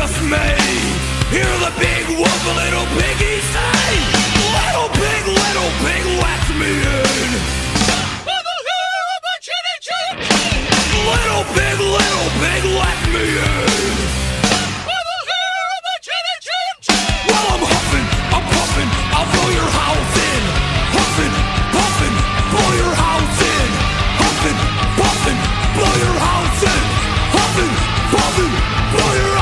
just me. Hear the big wolf, little piggy say, Little pig, little pig, let me in. Little pig, little pig, let me in. I'm huffing, I'm puffing, I'll blow your house in. Huffing, puffing, blow your house in. Huffing, puffing, blow your house in. Huffing, puffing, blow your house in.